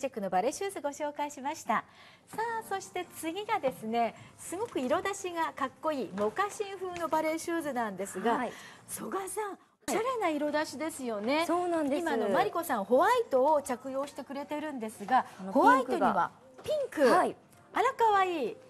チェックのバレーシューズご紹介しましたさあそして次がですねすごく色出しがかっこいいモカシン風のバレーシューズなんですが、はい、曽我さんおしゃれな色出しですよね。そうなんです。今のマリコさんホワイトを着用してくれてるんですが、ホワイトにはピンク。はい、あら可愛い。す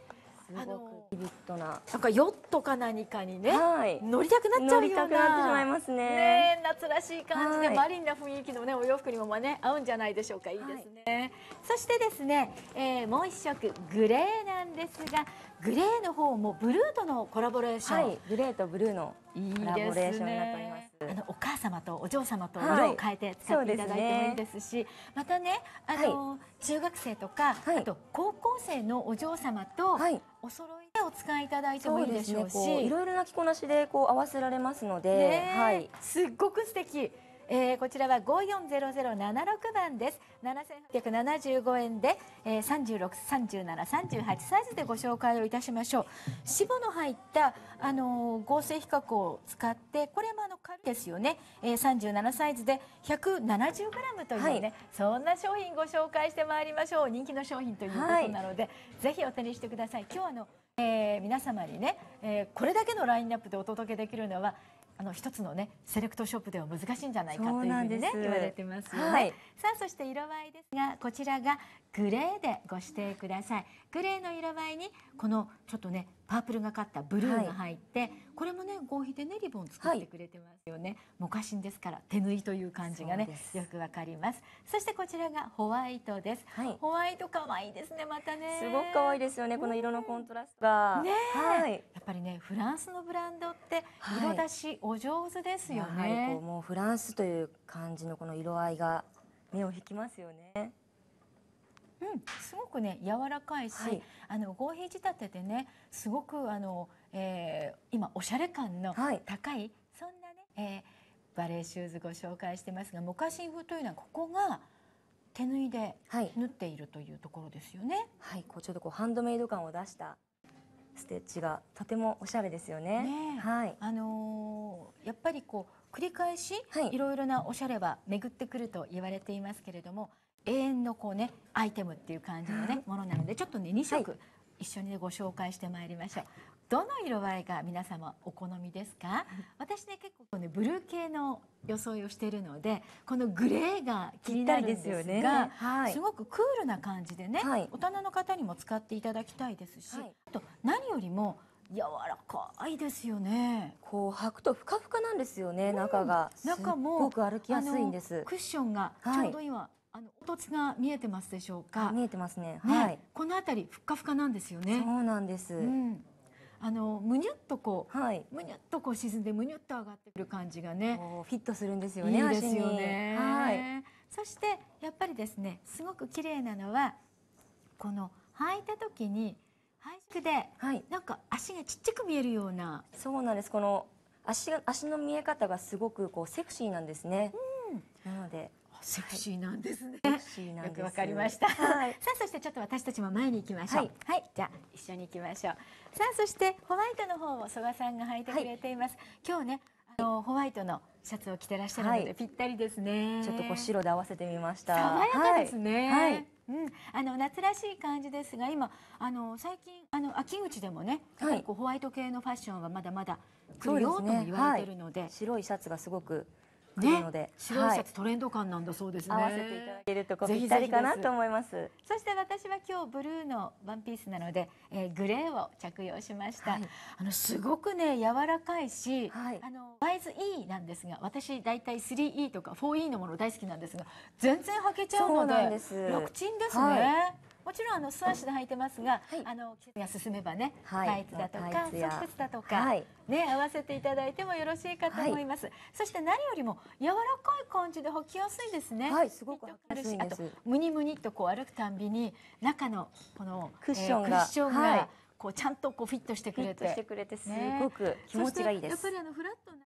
ごくビビットななんかヨットか何かにね、はい、乗りたくなっちゃうような。乗りたくなってしまいますね。ね夏らしい感じで、はい、マリンな雰囲気のねお洋服にもね合うんじゃないでしょうか。いいですね、はい、そしてですね、えー、もう一色グレーなんですがグレーの方もブルーとのコラボレーション、グレーとブルーのコラボレーションになっております。あのお母様とお嬢様と色を変えて使っていただいてもいいですし、はい。すね、またねあの、はい、中学生とか、はい、あと高校生のお嬢様とお揃いでお使いいただいてもいいでしょうし、ね、いろいろな着こなしでこう合わせられますので、ね、はい、すっごく素敵えー、こちらは540076番です。7875円で、えー、363738サイズでご紹介をいたしましょう。脂肪の入った、あのー、合成皮革を使ってこれもあの軽いですよね、えー、37サイズで 170g というね、はい、そんな商品ご紹介してまいりましょう。人気の商品ということなので、はい、ぜひお手にしてください。今日あのえー、皆様にね、えー、これだけのラインナップでお届けできるのはあの一つのねセレクトショップでは難しいんじゃないかというふうにね言われてますよね、はい、さあそして色合いですがこちらがグレーでご指定ください。グレーの色合いにこのちょっとねパープルがかったブルーが入って、はい、これもね合皮でねリボン作ってくれてますよね、はい、モカシンですから手縫いという感じがねよくわかります。そしてこちらがホワイトです、はい、ホワイト可愛いですねまたね。すごく可愛いですよねこの色のコントラストが。ね、はい、やっぱりねフランスのブランドって色出しお上手ですよね、もうフランスという感じのこの色合いが目を引きますよねうん、すごくね柔らかいし、はい、あの合皮仕立ててねすごくあの、えー、今おしゃれ感の高い、はい、そんなね、えー、バレーシューズご紹介してますがモカシン風というのはここが手縫いで縫っているというところですよね。はい、こうちょっとこうハンドメイド感を出したステッチがとてもおしゃれですよね。ねはい、あのー、やっぱりこう繰り返し、はい、いろいろなおしゃれは巡ってくると言われていますけれども。永遠のこうねアイテムっていう感じのねものなのでちょっとね2色一緒に、ね、ご紹介してまいりましょう。どの色合いが皆様お好みですか、私ね結構ねブルー系の装いをしているのでこのグレーが気になるんですがす、ね。はい、すごくクールな感じでね、はい、大人の方にも使っていただきたいですし、はい、あと何よりも柔らかいですよね。こう履くとふかふかなんですよね、うん、中が。中もすごく歩きやすいんです。クッションがちょうど今、あの凹凸が見えてますでしょうか？見えてますね。ねはい。この辺りふっかふかなんですよね。そうなんです。うん、あのむにゅっとこう、はい、むにゅっとこう沈んでむにゅっと上がってくる感じがね。フィットするんですよね。いいですよね。はい。そしてやっぱりですね、すごく綺麗なのはこの履いた時に配色で、はい、なんか足がちっちゃく見えるような。そうなんです。この足が足の見え方がすごくこうセクシーなんですね。うん、なのでセクシーなんですね。セクシーなんよくわかりました。はい、さあそしてちょっと私たちも前に行きましょう。はい、はい、じゃあ一緒に行きましょう。さあそしてホワイトの方を曽我さんが履いてくれています。はい、今日ねあのホワイトのシャツを着てらっしゃるので、ぴったりですね。ちょっとこう白で合わせてみました。爽やかですね。はい。うん、あの夏らしい感じですが今あの最近あの秋口でもね、はい、こうホワイト系のファッションはまだまだ来るよとも言われてるので、白いシャツがすごくね、ので、白いシャツ、トレンド感なんだそうですね。合わせていただけるとこぴったりかなと思います。そして私は今日ブルーのワンピースなので、えー、グレーを着用しました。はい、あのすごくね柔らかいし、はい、あのワイズ E なんですが、私だいたい 3E とか 4E のもの大好きなんですが、全然履けちゃうので楽ちんですね。はいもちろんあの素足で履いてますが、はい、あの季節が進めばね、はい、タイツだとかソックスだとか、はい、ね合わせていただいてもよろしいかと思います。そして何よりも柔らかい感じで履きやすいですね。はい、すごく履きやすいあとムニムニとこう歩くたんびに中のこのクッションが、えー、クッションがこうちゃんとこうフィットしてくれて、してくれてすごく気持ちがいいです。やっぱりあのフラットな